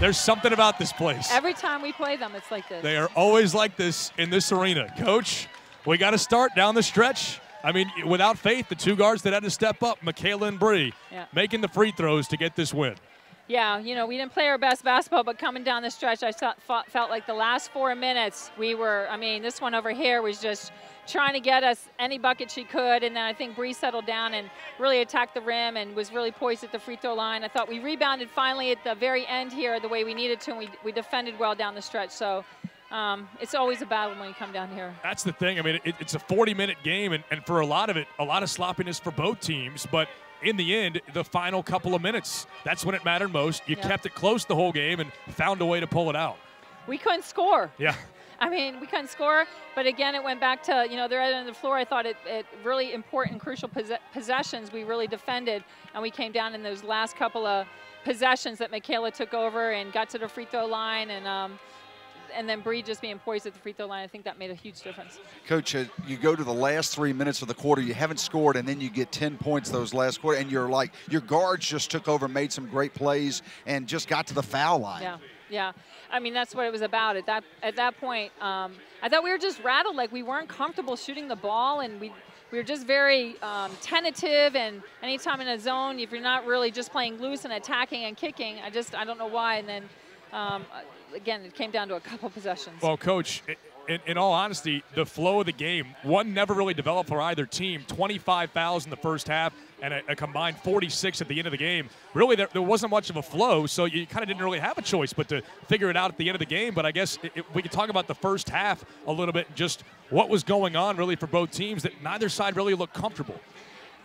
There's something about this place. Every time we play them, it's like this. They are always like this in this arena. Coach, we got to start down the stretch. I mean, without faith, the two guards that had to step up, Mikayla and Bree, Yeah. making the free throws to get this win. Yeah, you know, we didn't play our best basketball, but coming down the stretch, I felt, like the last four minutes, we were, I mean, this one over here was just trying to get us any bucket she could. And then I think Bree settled down and really attacked the rim and was really poised at the free throw line. I thought we rebounded finally at the very end here the way we needed to, and we, we defended well down the stretch. So um, it's always a battle when you come down here. That's the thing. I mean, it, it's a 40 minute game, and, and for a lot of it, a lot of sloppiness for both teams. But in the end, the final couple of minutes, that's when it mattered most. You kept it close the whole game and found a way to pull it out. We couldn't score. Yeah. I mean, we couldn't score, but again, it went back to, you know, their end of the floor. I thought it, it really important, crucial posse- possessions we really defended, and we came down in those last couple of possessions that Mikayla took over and got to the free throw line, and um, and then Bree just being poised at the free throw line. I think that made a huge difference. Coach, uh, you go to the last three minutes of the quarter, you haven't scored, and then you get 10 points those last quarter, and you're like, your guards just took over, made some great plays, and just got to the foul line. Yeah, yeah. I mean, that's what it was about. At that at that point, um, I thought we were just rattled. Like we weren't comfortable shooting the ball, and we we were just very um, tentative. And anytime in a zone, if you're not really just playing loose and attacking and kicking, I just I don't know why. And then um, again, it came down to a couple possessions. Well, coach, in, in all honesty, the flow of the game, one never really developed for either team. 25 fouls in the first half and a, a combined 46 at the end of the game. Really, there, there wasn't much of a flow, so you kind of didn't really have a choice but to figure it out at the end of the game. But I guess it, it- we could talk about the first half a little bit, just what was going on really for both teams that neither side really looked comfortable.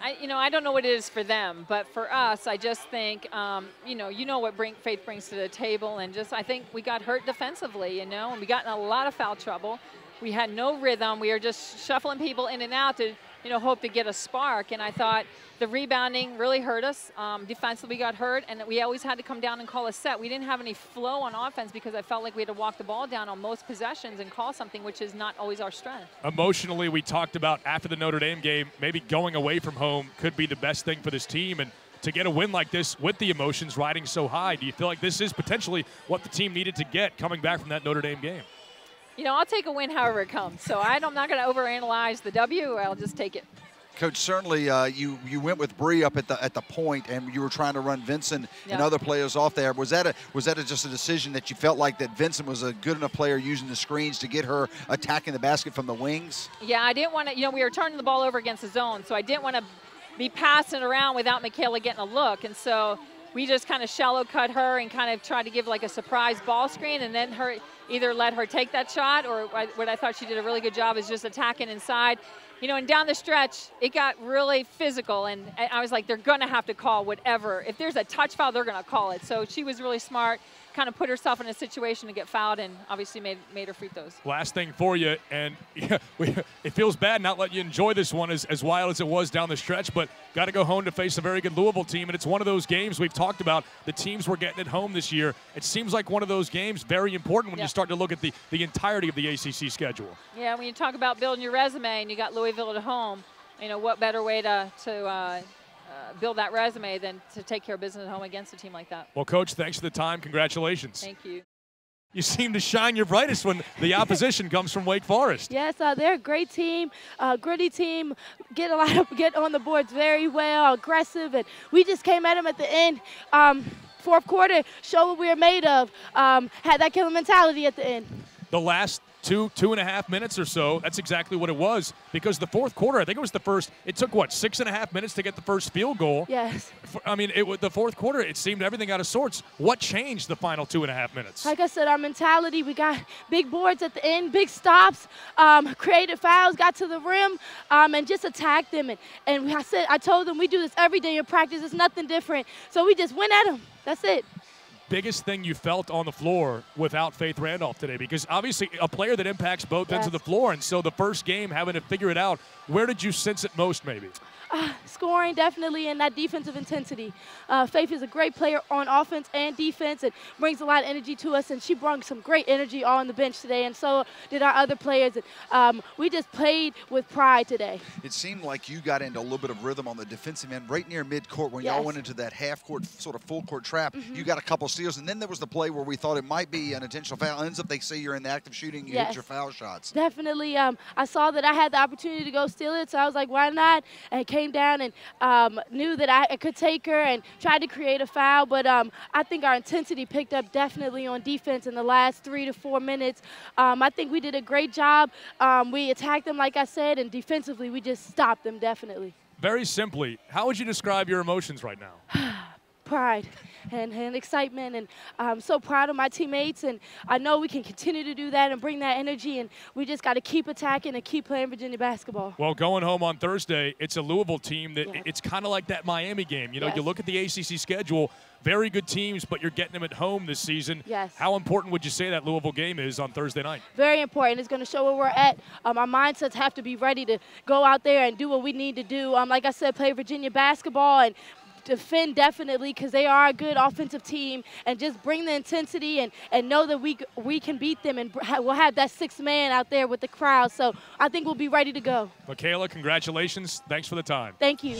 I, you know, I don't know what it is for them, but for us, I just think, um, you know, you know what bring, Faith brings to the table, and just I think we got hurt defensively, you know, and we got in a lot of foul trouble. We had no rhythm. We were just shuffling people in and out to, you know, hope to get a spark. And I thought the rebounding really hurt us. Um, defensively, we got hurt, and we always had to come down and call a set. We didn't have any flow on offense because I felt like we had to walk the ball down on most possessions and call something, which is not always our strength. emotionally we talked about after the Notre Dame game, maybe going away from home could be the best thing for this team and to get a win like this with the emotions riding so high, do you feel like this is potentially what the team needed to get coming back from that Notre Dame game? You know, I'll take a win however it comes. So I don't- I'm not going to overanalyze the W. I'll just take it. Coach, certainly uh, you you went with Bree up at the at the point, and you were trying to run Venson and other players off there. Was that a was that a, just a decision that you felt like that Venson was a good enough player using the screens to get her attacking the basket from the wings? Yeah, I didn't want to, you know, we were turning the ball over against the zone, so I didn't want to be passing around without Mikayla getting a look. And so we just kind of shallow cut her and kind of tried to give like a surprise ball screen and then her either let her take that shot or what I thought she did a really good job is just attacking inside. You know, and down the stretch, it got really physical, and I I was like, they're going to have to call whatever. If there's a touch foul, they're going to call it. So she was really smart, kind of put herself in a situation to get fouled, and obviously made, made her free throws. Last thing for you, and yeah, we, it feels bad not letting you enjoy this one as, as wild as it was down the stretch, but got to go home to face a very good Louisville team. And it's one of those games we've talked about. The teams we're getting at home this year. It seems like one of those games very important when Yeah. you start to look at the, the entirety of the ACC schedule. Yeah, when you talk about building your resume and you got Louisville at home, you know what better way to to uh, uh, build that resume than to take care of business at home against a team like that. Well, Coach, thanks for the time. Congratulations. Thank you. You seem to shine your brightest when the opposition comes from Wake Forest. Yes, uh, they're a great team, uh, gritty team. Get a lot of get on the boards very well, aggressive, and we just came at them at the end. Um, fourth quarter, show what we are made of. Um, had that killer mentality at the end. The last two two and a half minutes or so that's exactly what it was because the fourth quarter i think it was the first it took what six and a half minutes to get the first field goal Yes. I mean it the fourth quarter it seemed everything out of sorts what changed the final two and a half minutes Like I said, our mentality, we got big boards at the end, big stops, um, created fouls, got to the rim, um, and just attacked them. And, and I said, I told them we do this every day in practice. It's nothing different. So we just went at them. That's it. Biggest thing you felt on the floor without faith randolph today? Because obviously a player that impacts both ends of the floor and so the first game having to figure it out Where did you sense it most, maybe? Uh, scoring definitely and that defensive intensity. Uh, Faith is a great player on offense and defense and brings a lot of energy to us. And she brought some great energy all on the bench today, and so did our other players. And um, we just played with pride today. It seemed like you got into a little bit of rhythm on the defensive end, right near midcourt when yes. y'all went into that half court, sort of full court trap. Mm-hmm. You got a couple steals, and then there was the play where we thought it might be an intentional foul. Ends up they say you're in the active shooting, you yes. hit your foul shots. Definitely. Um, I saw that I had the opportunity to go steal it, so I was like, why not? And came down and um, knew that I, could take her and tried to create a foul. But um, I think our intensity picked up definitely on defense in the last three to four minutes. Um, I think we did a great job. Um, we attacked them, like I said, and defensively we just stopped them definitely. Very simply, how would you describe your emotions right now? pride and, and excitement. And I'm so proud of my teammates. And I know we can continue to do that and bring that energy. And we just got to keep attacking and keep playing Virginia basketball. Well, going home on Thursday, it's a Louisville team that it's kind of like that Miami game. You know, yes. you look at the ACC schedule, very good teams, but you're getting them at home this season. Yes. How important would you say that Louisville game is on Thursday night? Very important. It's going to show where we're at. Um, our mindsets have to be ready to go out there and do what we need to do. Um, like I said, play Virginia basketball and defend definitely because they are a good offensive team and just bring the intensity and, and know that we, we can beat them and we'll have that sixth man out there with the crowd. So I think we'll be ready to go. Mikayla, congratulations. Thanks for the time. Thank you.